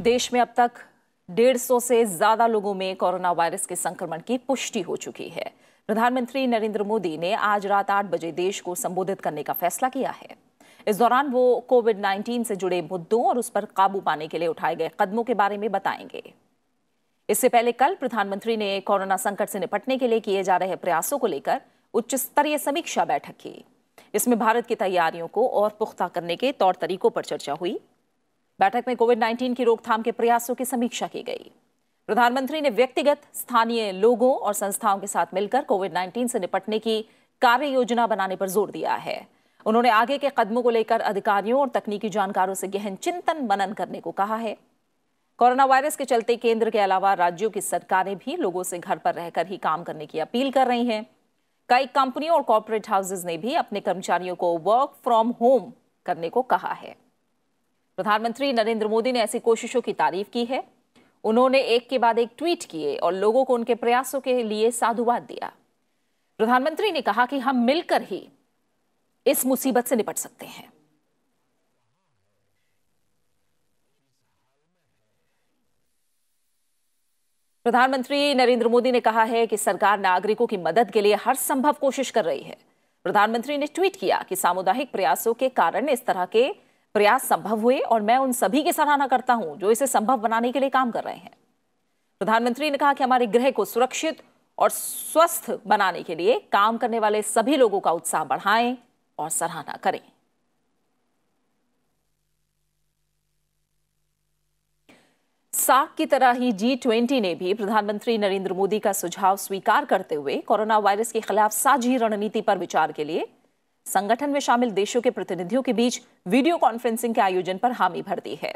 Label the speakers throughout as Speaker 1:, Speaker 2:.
Speaker 1: देश में अब तक डेढ़ सौ से ज़्यादा लोगों में कोरोना वायरस के संक्रमण की पुष्टि हो चुकी है। प्रधानमंत्री नरेंद्र मोदी ने आज रात आठ बजे देश को संबोधित करने का फैसला किया है। इस दौरान वो कोविड 19 से जुड़े मुद्दों और उस पर काबू पाने के लिए उठाए गए कदमों के बारे में बताएँगे। इससे पहले कल प्रधानमंत्री ने कोरोना संकट से निपटने के लिए किए जा रहे प्रयासों को लेकर उच्च स्तरीय समीक्षा बैठक की। इसमें भारत की तैयारियों को और पुख्ता करने के तौर तरीकों पर चर्चा हुई। बैठक में कोविड 19 की रोकथाम के प्रयासों की समीक्षा की गई। प्रधानमंत्री ने व्यक्तिगत, स्थानीय लोगों और संस्थाओं के साथ मिलकर कोविड 19 से निपटने की कार्य योजना बनाने पर ज़ोर दिया है। उन्होंने आगे के कदमों को लेकर अधिकारियों और तकनीकी जानकारों से गहन चिंतन मनन करने को कहा है। कोरोना वायरस के चलते केंद्र के अलावा राज्यों की सरकारें भी लोगों से घर पर रहकर ही काम करने की अपील कर रही हैं। कई कंपनियों और कॉरपोरेट हाउसेज ने भी अपने कर्मचारियों को वर्क फ्रॉम होम करने को कहा है। प्रधानमंत्री नरेंद्र मोदी ने ऐसी कोशिशों की तारीफ़ की है। उन्होंने एक के बाद एक ट्वीट किए और लोगों को उनके प्रयासों के लिए साधुवाद दिया। प्रधानमंत्री ने कहा कि हम मिलकर ही इस मुसीबत से निपट सकते हैं। प्रधानमंत्री नरेंद्र मोदी ने कहा है कि सरकार नागरिकों की मदद के लिए हर संभव कोशिश कर रही है। प्रधानमंत्री ने ट्वीट किया कि सामुदायिक प्रयासों के कारण इस तरह के प्रयास संभव हुए और मैं उन सभी की सराहना करता हूँ जो इसे संभव बनाने के लिए काम कर रहे हैं। प्रधानमंत्री ने कहा कि हमारे गृह को सुरक्षित और स्वस्थ बनाने के लिए काम करने वाले सभी लोगों का उत्साह बढ़ाएँ और सराहना करें। साक की तरह ही जी ट्वेंटी ने भी प्रधानमंत्री नरेंद्र मोदी का सुझाव स्वीकार करते हुए कोरोना वायरस के खिलाफ साझी रणनीति पर विचार के लिए संगठन में शामिल देशों के प्रतिनिधियों के बीच वीडियो कॉन्फ्रेंसिंग के आयोजन पर हामी भर दी है।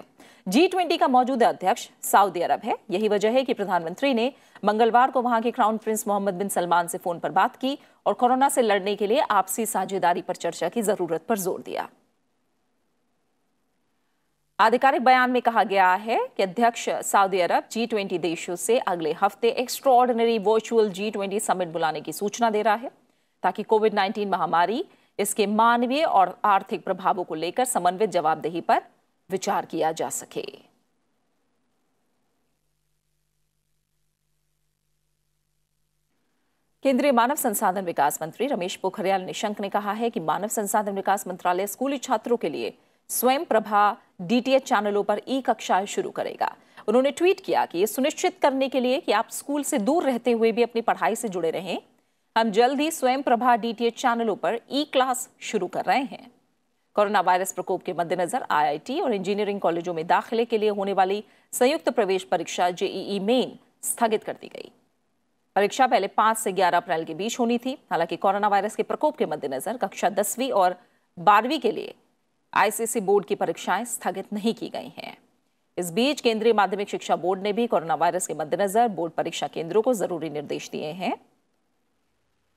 Speaker 1: जी ट्वेंटी का मौजूदा अध्यक्ष सऊदी अरब है। यही वजह है कि प्रधानमंत्री ने मंगलवार को वहाँ के crown prince Mohammed bin Salman से फ़ोन पर बात की और कोरोना से लड़ने के लिए आपसी साझेदारी पर चर्चा की ज़रूरत पर ज़ोर दिया। आधिकारिक बयान में कहा गया है कि अध्यक्ष सऊदी अरब जी ट्वेंटी देशों से अगले हफ़्ते extraordinary virtual G twenty summit बुलाने की सूचना दे रहा है ताकि कोविड 19 महामारी इसके मानवीय और आर्थिक प्रभावों को लेकर समन्वित जवाबदेही पर विचार किया जा सके। केंद्रीय मानव संसाधन विकास मंत्री रमेश पोखरियाल निशंक ने कहा है कि मानव संसाधन विकास मंत्रालय स्कूली छात्रों के लिए स्वयं प्रभा डीटीएच चैनलों पर ई कक्षाएँ शुरू करेगा। उन्होंने ट्वीट किया कि यह सुनिश्चित करने के लिए कि आप स्कूल से दूर रहते हुए भी अपनी पढ़ाई से जुड़े रहें। हम जल्द ही स्वयं प्रभा डीटीएच चैनलों पर ई क्लास शुरू कर रहे हैं। कोरोना वायरस प्रकोप के मद्देनजर आईआईटी और इंजीनियरिंग कॉलेजों में दाखिले के लिए होने वाली संयुक्त प्रवेश परीक्षा जेईई मेन स्थगित कर दी गई। परीक्षा पहले पाँच से ग्यारह अप्रैल के बीच होनी थी। हालाँकि कोरोना वायरस के प्रकोप के मद्देनजर कक्षा दसवीं और बारहवीं के लिए आईसीएसई बोर्ड की परीक्षाएँ स्थगित नहीं की गई हैं। इस बीच केंद्रीय माध्यमिक शिक्षा बोर्ड ने भी कोरोना वायरस के मद्देनजर बोर्ड परीक्षा केंद्रों को ज़रूरी निर्देश दिए हैं।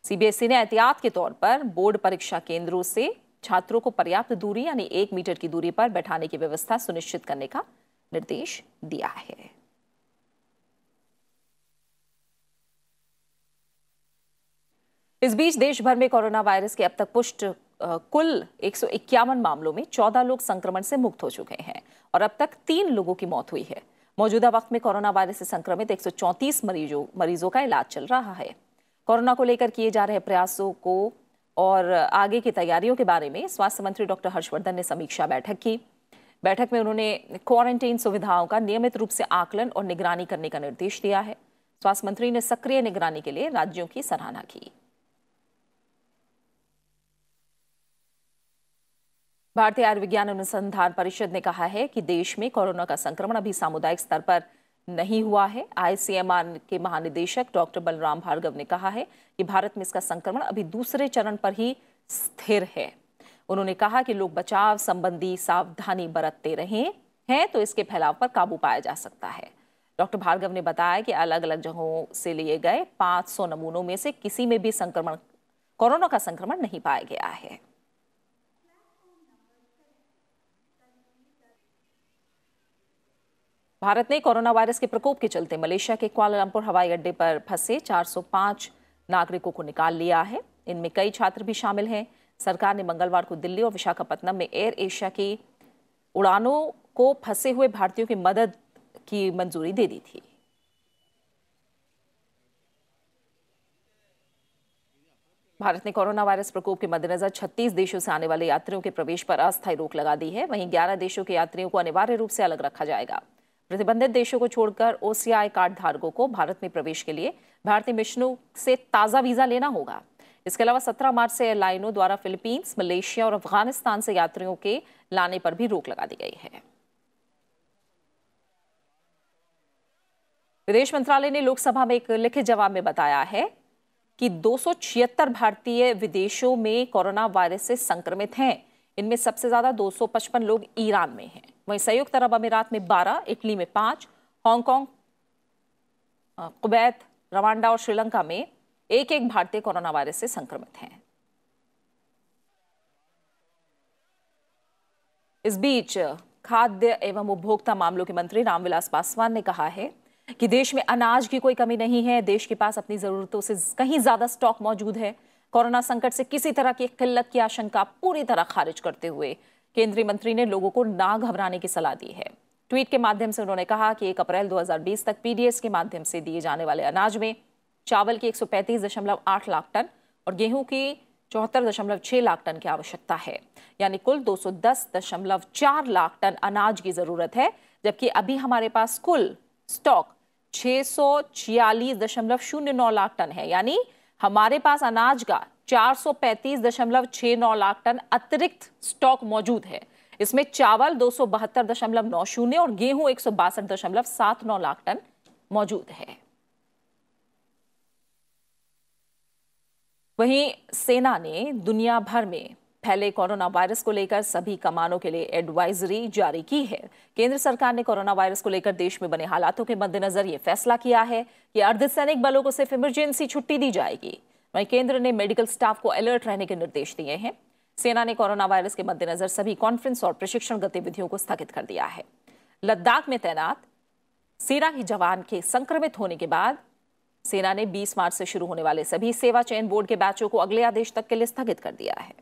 Speaker 1: सीबीएसई ने एहतियात के तौर पर बोर्ड परीक्षा केंद्रों से छात्रों को पर्याप्त दूरी, यानी एक मीटर की दूरी पर बैठाने की व्यवस्था सुनिश्चित करने का निर्देश दिया है। इस बीच देश भर में कोरोना वायरस के अब तक पुष्ट कुल एक सौ इक्यावन मामलों में 14 लोग संक्रमण से मुक्त हो चुके हैं और अब तक तीन लोगों की मौत हुई है। मौजूदा वक्त में कोरोना वायरस से संक्रमित 134 मरीजों मरीजों का इलाज चल रहा है। कोरोना को लेकर किए जा रहे प्रयासों को और आगे की तैयारियों के बारे में स्वास्थ्य मंत्री डॉक्टर हर्षवर्धन ने समीक्षा बैठक की। बैठक में उन्होंने क्वारंटीन सुविधाओं का नियमित रूप से आकलन और निगरानी करने का निर्देश दिया है। स्वास्थ्य मंत्री ने सक्रिय निगरानी के लिए राज्यों की सराहना की। भारतीय आयुर्विज्ञान अनुसंधान परिषद ने कहा है कि देश में कोरोना का संक्रमण अभी सामुदायिक स्तर पर नहीं हुआ है। आईसीएमआर के महानिदेशक डॉक्टर बलराम भार्गव ने कहा है कि भारत में इसका संक्रमण अभी दूसरे चरण पर ही स्थिर है। उन्होंने कहा कि लोग बचाव संबंधी सावधानी बरतते रहे हैं तो इसके फैलाव पर काबू पाया जा सकता है। डॉक्टर भार्गव ने बताया कि अलग अलग जगहों से लिए गए 500 नमूनों में से किसी में भी संक्रमण, कोरोना का संक्रमण नहीं पाया गया है। भारत ने कोरोना वायरस के प्रकोप के चलते मलेशिया के क्वालालंपुर हवाई अड्डे पर फंसे 405 नागरिकों को निकाल लिया है। इनमें कई छात्र भी शामिल हैं। सरकार ने मंगलवार को दिल्ली और विशाखापट्टनम में एयर एशिया की उड़ानों को फंसे हुए भारतीयों की मदद की मंजूरी दे दी थी। भारत ने कोरोना वायरस प्रकोप के मद्देनजर 36 देशों से आने वाले यात्रियों के प्रवेश पर अस्थायी रोक लगा दी है। वहीं 11 देशों के यात्रियों को अनिवार्य रूप से अलग रखा जाएगा। प्रतिबंधित देशों को छोड़कर ओसीआई कार्ड धारकों को भारत में प्रवेश के लिए भारतीय मिशनों से ताज़ा वीज़ा लेना होगा। इसके अलावा 17 मार्च से एयरलाइनों द्वारा फिलीपींस, मलेशिया और अफ़गानिस्तान से यात्रियों के लाने पर भी रोक लगा दी गई है। विदेश मंत्रालय ने लोकसभा में एक लिखित जवाब में बताया है कि दो सौ छिहत्तर भारतीय विदेशों में कोरोना वायरस से संक्रमित हैं। इनमें सबसे ज़्यादा 255 लोग ईरान में हैं। वहीं संयुक्त अरब अमीरात में 12, इटली में पाँच हांगकांग कुबैत रवांडा और श्रीलंका में एक एक भारतीय कोरोना वायरस से संक्रमित हैं। इस बीच खाद्य एवं उपभोक्ता मामलों के मंत्री रामविलास पासवान ने कहा है कि देश में अनाज की कोई कमी नहीं है। देश के पास अपनी जरूरतों से कहीं ज़्यादा स्टॉक मौजूद है। कोरोना संकट से किसी तरह की किल्लत की आशंका पूरी तरह खारिज करते हुए केंद्रीय मंत्री ने लोगों को ना घबराने की सलाह दी है। ट्वीट के माध्यम से उन्होंने कहा कि एक अप्रैल 2020 तक पीडीएस के माध्यम से दिए जाने वाले अनाज में चावल की एक लाख टन और गेहूँ की चौहत्तर लाख टन की आवश्यकता है। यानी कुल 210.4 लाख टन अनाज की ज़रूरत है, जबकि अभी हमारे पास कुल स्टॉक छह लाख टन है। यानी हमारे पास अनाज का चार लाख टन अतिरिक्त स्टॉक मौजूद है। इसमें चावल दो शून्य और गेहूँ एक लाख टन मौजूद है। वहीं सेना ने दुनिया भर में फैले कोरोना वायरस को लेकर सभी कमानों के लिए एडवाइजरी जारी की है। केंद्र सरकार ने कोरोना वायरस को लेकर देश में बने हालातों के मद्देनजर यह फैसला किया है कि अर्धसैनिक बलों को सिर्फ़ इमरजेंसी छुट्टी दी जाएगी। वहीं केंद्र ने मेडिकल स्टाफ को अलर्ट रहने के निर्देश दिए हैं। सेना ने कोरोना वायरस के मद्देनजर सभी कॉन्फ्रेंस और प्रशिक्षण गतिविधियों को स्थगित कर दिया है। लद्दाख में तैनात सेना के जवान के संक्रमित होने के बाद सेना ने 20 मार्च से शुरू होने वाले सभी सेवा चयन बोर्ड के बैचों को अगले आदेश तक के लिए स्थगित कर दिया है।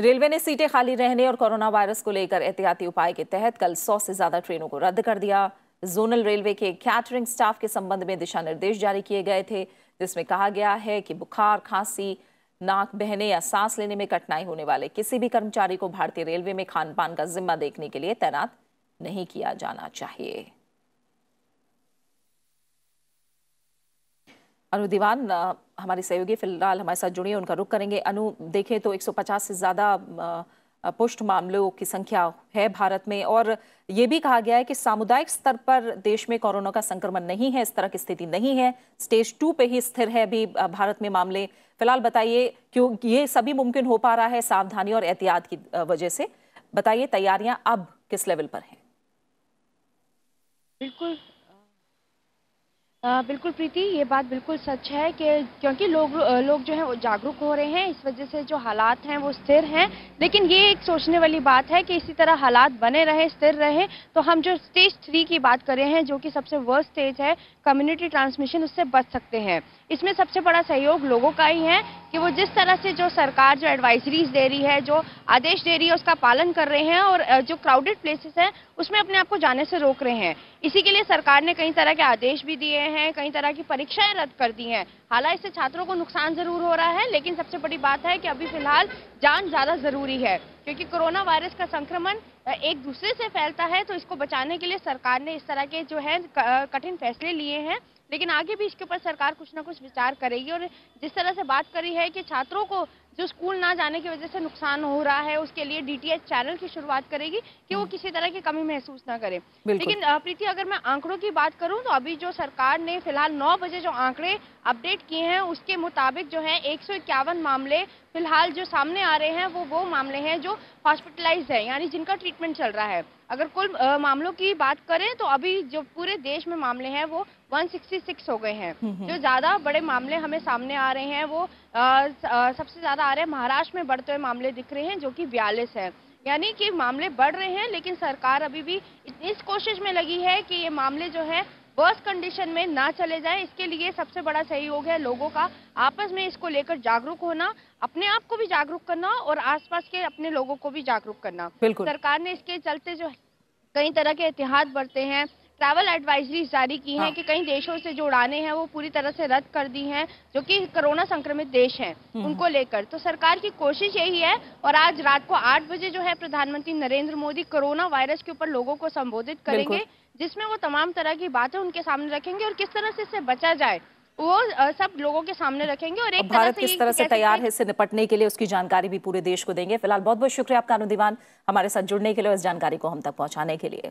Speaker 1: रेलवे ने सीटें खाली रहने और कोरोना वायरस को लेकर एहतियाती उपाय के तहत कल 100 से ज़्यादा ट्रेनों को रद्द कर दिया। जोनल रेलवे के कैटरिंग स्टाफ के संबंध में दिशा निर्देश जारी किए गए थे, जिसमें कहा गया है कि बुखार, खांसी, नाक बहने या सांस लेने में कठिनाई होने वाले किसी भी कर्मचारी को भारतीय रेलवे में खान पान का जिम्मा देखने के लिए तैनात नहीं किया जाना चाहिए। अनु दीवान हमारी सहयोगी फ़िलहाल हमारे साथ जुड़ी है, उनका रुख करेंगे। अनु, देखें तो 150 से ज़्यादा पुष्ट मामलों की संख्या है भारत में और ये भी कहा गया है कि सामुदायिक स्तर पर देश में कोरोना का संक्रमण नहीं है, इस तरह की स्थिति नहीं है। स्टेज टू पे ही स्थिर है अभी भारत में मामले। फ़िलहाल बताइए क्यों ये सभी मुमकिन हो पा रहा है सावधानी और एहतियात की वजह से? बताइए तैयारियाँ अब किस लेवल पर हैं?
Speaker 2: बिल्कुल बिल्कुल प्रीति, ये बात बिल्कुल सच है कि क्योंकि लोग लोग जो है वो जागरूक हो रहे हैं, इस वजह से जो हालात हैं वो स्थिर हैं। लेकिन ये एक सोचने वाली बात है कि इसी तरह हालात बने रहे, स्थिर रहे तो हम जो स्टेज थ्री की बात कर रहे हैं, जो कि सबसे वर्स्ट स्टेज है कम्युनिटी ट्रांसमिशन उससे बच सकते हैं। इसमें सबसे बड़ा सहयोग लोगों का ही है कि वो जिस तरह से जो सरकार जो एडवाइजरीज दे रही है, जो आदेश दे रही है, उसका पालन कर रहे हैं और जो क्राउडेड प्लेसेस हैं, उसमें अपने आप को जाने से रोक रहे हैं। इसी के लिए सरकार ने कई तरह के आदेश भी दिए हैं। कई तरह की परीक्षाएँ रद्द कर दी हैं। हालाँकि इससे छात्रों को नुकसान ज़रूर हो रहा है, लेकिन सबसे बड़ी बात है कि अभी फ़िलहाल जान ज़्यादा ज़रूरी है, क्योंकि कोरोना वायरस का संक्रमण एक दूसरे से फैलता है तो इसको बचाने के लिए सरकार ने इस तरह के जो है कठिन फैसले लिए हैं। लेकिन आगे भी इसके ऊपर सरकार कुछ ना कुछ विचार करेगी और जिस तरह से बात करी है कि छात्रों को जो स्कूल ना जाने की वजह से नुकसान हो रहा है उसके लिए डीटीएच चैनल की शुरुआत करेगी कि वो हम्म। किसी तरह की कमी महसूस ना करे। लेकिन प्रीति अगर मैं आंकड़ों की बात करूँ तो अभी जो सरकार ने फ़िलहाल 9 बजे जो आंकड़े अपडेट किए हैं उसके मुताबिक जो है एक सौ इक्यावन मामले फ़िलहाल जो सामने आ रहे हैं वो वो मामले हैं जो हॉस्पिटलाइज है यानी जिनका ट्रीटमेंट चल रहा है। अगर कुल मामलों की बात करें तो अभी जो पूरे देश में मामले हैं वो 166 हो गए हैं हम्म, हम्म। जो ज़्यादा बड़े मामले हमें सामने आ रहे हैं वो आ, आ, सबसे ज़्यादा आ रहे हैं महाराष्ट्र में बढ़ते हुए मामले दिख रहे हैं जो कि बयालीस है यानी कि मामले बढ़ रहे हैं लेकिन सरकार अभी भी इस कोशिश में लगी है कि ये मामले जो है वर्स्ट कंडीशन में ना चले जाए इसके लिए सबसे बड़ा सहयोग है लोगों का आपस में इसको लेकर जागरूक होना अपने आप को भी जागरूक करना और आसपास के अपने लोगों को भी जागरूक करना। सरकार ने इसके चलते जो कई तरह के एहतियात बरते हैं ट्रैवल एडवाइजरी जारी की हैं हाँ। कि कई देशों से जो उड़ानें हैं वो पूरी तरह से रद्द कर दी हैं जो कि कोरोना संक्रमित देश हैं हम्म। उनको लेकर। तो सरकार की कोशिश यही है और आज रात को आठ बजे जो है प्रधानमंत्री नरेंद्र मोदी कोरोना वायरस के ऊपर लोगों को संबोधित करेंगे। जिसमें वो तमाम तरह की बातें उनके सामने रखेंगे और किस तरह से इससे बचा जाए वो सब लोगों के सामने रखेंगे और एक
Speaker 1: भारत किस तरह से तैयार है इससे निपटने के लिए उसकी जानकारी भी पूरे देश को देंगे। फ़िलहाल बहुत बहुत शुक्रिया आपका अनुदीवान हमारे साथ जुड़ने के लिए इस जानकारी को हम तक पहुँचाने के लिए।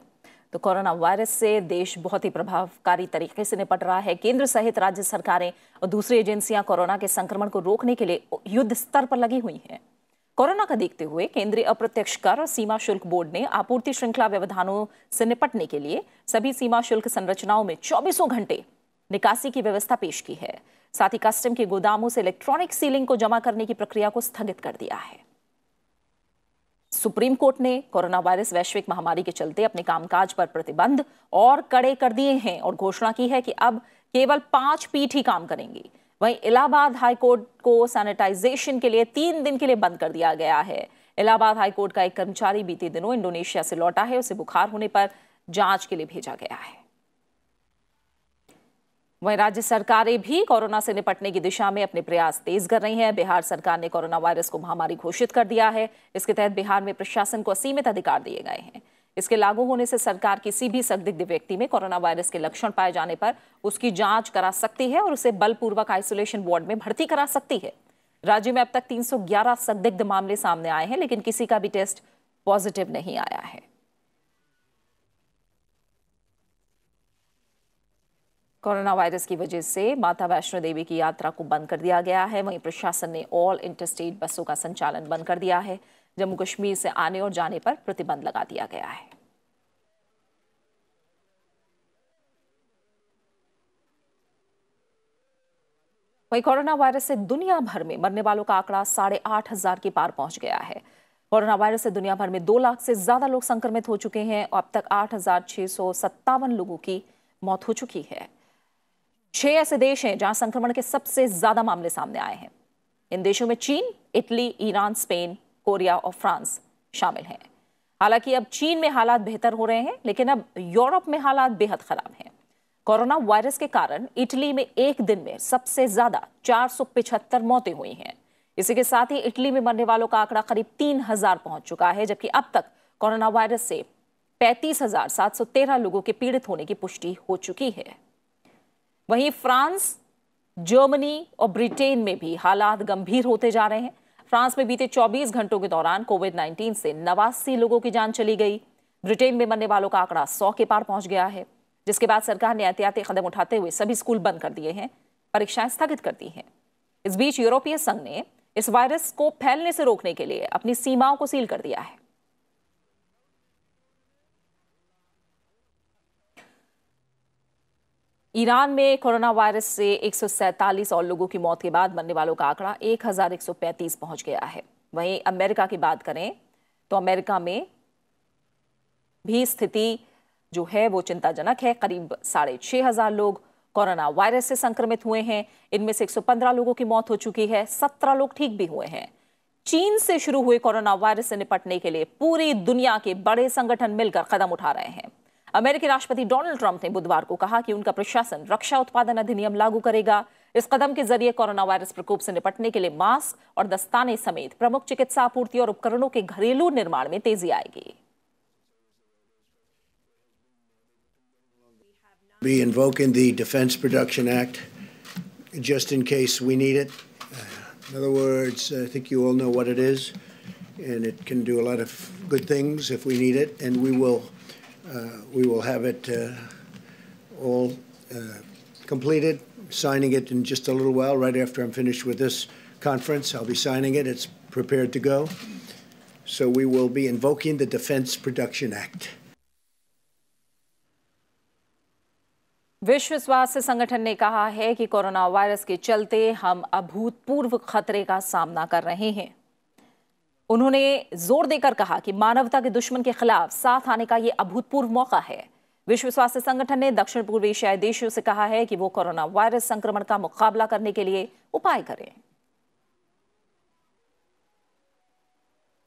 Speaker 1: तो कोरोना वायरस से देश बहुत ही प्रभावकारी तरीके से निपट रहा है। केंद्र सहित राज्य सरकारें और दूसरी एजेंसियाँ कोरोना के संक्रमण को रोकने के लिए युद्ध स्तर पर लगी हुई हैं। कोरोना का देखते हुए केंद्रीय अप्रत्यक्ष कर और सीमा शुल्क बोर्ड ने आपूर्ति श्रृंखला व्यवधानों से निपटने के लिए सभी सीमा शुल्क संरचनाओं में चौबीसों घंटे निकासी की व्यवस्था पेश की है। साथ ही कस्टम के गोदामों से इलेक्ट्रॉनिक सीलिंग को जमा करने की प्रक्रिया को स्थगित कर दिया है। सुप्रीम कोर्ट ने कोरोना वायरस वैश्विक महामारी के चलते अपने कामकाज पर प्रतिबंध और कड़े कर दिए हैं और घोषणा की है कि अब केवल पाँच पीठ ही काम करेंगी। वहीं इलाहाबाद हाईकोर्ट को सैनिटाइजेशन के लिए तीन दिन के लिए बंद कर दिया गया है। इलाहाबाद हाईकोर्ट का एक कर्मचारी बीते दिनों इंडोनेशिया से लौटा है। उसे बुखार होने पर जाँच के लिए भेजा गया है। वहीं राज्य सरकारें भी कोरोना से निपटने की दिशा में अपने प्रयास तेज कर रही हैं। बिहार सरकार ने कोरोना वायरस को महामारी घोषित कर दिया है। इसके तहत बिहार में प्रशासन को असीमित अधिकार दिए गए हैं। इसके लागू होने से सरकार किसी भी संदिग्ध व्यक्ति में कोरोना वायरस के लक्षण पाए जाने पर उसकी जाँच करा सकती है और उसे बलपूर्वक आइसोलेशन वार्ड में भर्ती करा सकती है। राज्य में अब तक 311 संदिग्ध मामले सामने आए हैं, लेकिन किसी का भी टेस्ट पॉजिटिव नहीं आया है। कोरोना वायरस की वजह से माता वैष्णो देवी की यात्रा को बंद कर दिया गया है। वहीं प्रशासन ने ऑल इंटरस्टेट बसों का संचालन बंद कर दिया है। जम्मू कश्मीर से आने और जाने पर प्रतिबंध लगा दिया गया है। वहीं कोरोना वायरस से दुनिया भर में मरने वालों का आंकड़ा साढ़े आठ हज़ार के पार पहुँच गया है। कोरोना वायरस से दुनिया भर में दो लाख से ज़्यादा लोग संक्रमित हो चुके हैं और अब तक आठ हज़ार छह सौ सत्तावन लोगों की मौत हो चुकी है। छह ऐसे देश हैं जहाँ संक्रमण के सबसे ज़्यादा मामले सामने आए हैं। इन देशों में चीन, इटली, ईरान, स्पेन कोरिया और फ्रांस शामिल हैं। हालाँकि अब चीन में हालात बेहतर हो रहे हैं, लेकिन अब यूरोप में हालात बेहद खराब हैं। कोरोना वायरस के कारण इटली में एक दिन में सबसे ज़्यादा चार मौतें हुई हैं। इसी के साथ ही इटली में मरने वालों का आंकड़ा करीब तीन हज़ार पहुँच चुका है, जबकि अब तक कोरोना वायरस से पैंतीस हज़ार सात सौ तेरह लोगों के पीड़ित होने की पुष्टि हो चुकी है। वहीं फ्रांस, जर्मनी और ब्रिटेन में भी हालात गंभीर होते जा रहे हैं। फ्रांस में बीते 24 घंटों के दौरान कोविड 19 से नवासी लोगों की जान चली गई। ब्रिटेन में मरने वालों का आंकड़ा सौ के पार पहुँच गया है, जिसके बाद सरकार ने एहतियाती कदम उठाते हुए सभी स्कूल बंद कर दिए हैं, परीक्षाएँ स्थगित कर दी हैं। इस बीच यूरोपीय संघ ने इस वायरस को फैलने से रोकने के लिए अपनी सीमाओं को सील कर दिया है। ईरान में कोरोना वायरस से एक सौ सैंतालीस और लोगों की मौत के बाद मरने वालों का आंकड़ा 1135 पहुँच गया है। वहीं अमेरिका की बात करें तो अमेरिका में भी स्थिति जो है वो चिंताजनक है। करीब साढ़े छह हज़ार लोग कोरोना वायरस से संक्रमित हुए हैं। इनमें से 115 लोगों की मौत हो चुकी है। 17 लोग ठीक भी हुए हैं। चीन से शुरू हुए कोरोना वायरस से निपटने के लिए पूरी दुनिया के बड़े संगठन मिलकर कदम उठा रहे हैं। अमेरिकी राष्ट्रपति डोनाल्ड ट्रंप ने बुधवार को कहा कि उनका प्रशासन रक्षा उत्पादन अधिनियम लागू करेगा इस कदम के ज़रिए कोरोना वायरस प्रकोप से निपटने के लिए मास्क और दस्ताने समेत प्रमुख चिकित्सा आपूर्ति और उपकरणों के घरेलू निर्माण में तेज़ी आएगी
Speaker 3: Be invoking the Defense Production Act just in case we need it. In other words, I think you all know what it is, and it can do a lot of good things if we need it, and we will Uh, we will have it uh, all uh, completed, signing it in just a little while, right after I'm finished with this conference. I'll be signing it. It's prepared to go. So we will be invoking the Defense Production Act.
Speaker 1: विश्व स्वास्थ्य संगठन ने कहा है कि corona virus के चलते हम अभूतपूर्व खतरे का सामना कर रहे हैं उन्होंने ज़ोर देकर कहा कि मानवता के दुश्मन के खिलाफ साथ आने का यह अभूतपूर्व मौका है। विश्व स्वास्थ्य संगठन ने दक्षिण पूर्व एशियाई देशों से कहा है कि वो कोरोना वायरस संक्रमण का मुकाबला करने के लिए उपाय करें।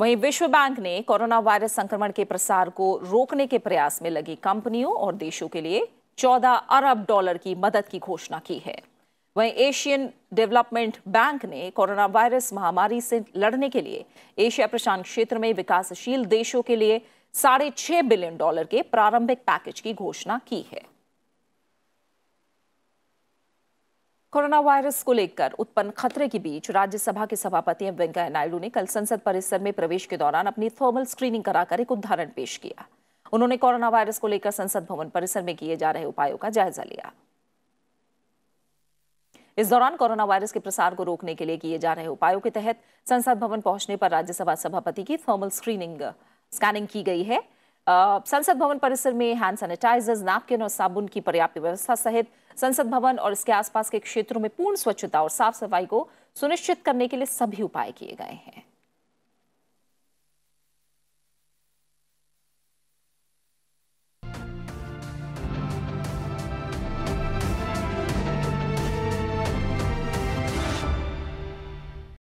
Speaker 1: वहीं विश्व बैंक ने कोरोना वायरस संक्रमण के प्रसार को रोकने के प्रयास में लगी कंपनियों और देशों के लिए 14 अरब डॉलर की मदद की घोषणा की है। वहीं एशियन डेवलपमेंट बैंक ने कोरोना वायरस महामारी से लड़ने के लिए एशिया प्रशांत क्षेत्र में विकासशील देशों के लिए साढ़े छह बिलियन डॉलर के प्रारंभिक पैकेज की घोषणा की है। कोरोना वायरस को लेकर उत्पन्न खतरे के बीच राज्यसभा के सभापति एम वेंकैया नायडू ने कल संसद परिसर में प्रवेश के दौरान अपनी थर्मल स्क्रीनिंग कराकर एक उदाहरण पेश किया। उन्होंने कोरोना वायरस को लेकर संसद भवन परिसर में किए जा रहे उपायों का जायजा लिया। इस दौरान कोरोना वायरस के प्रसार को रोकने के लिए किए जा रहे उपायों के तहत संसद भवन पहुँचने पर राज्यसभा सभापति की थर्मल स्क्रीनिंग स्कैनिंग की गई है। संसद भवन परिसर में हैंड सैनिटाइजर नैपकिन और साबुन की पर्याप्त व्यवस्था सहित संसद भवन और इसके आसपास के क्षेत्रों में पूर्ण स्वच्छता और साफ़ सफ़ाई को सुनिश्चित करने के लिए सभी उपाय किए गए हैं।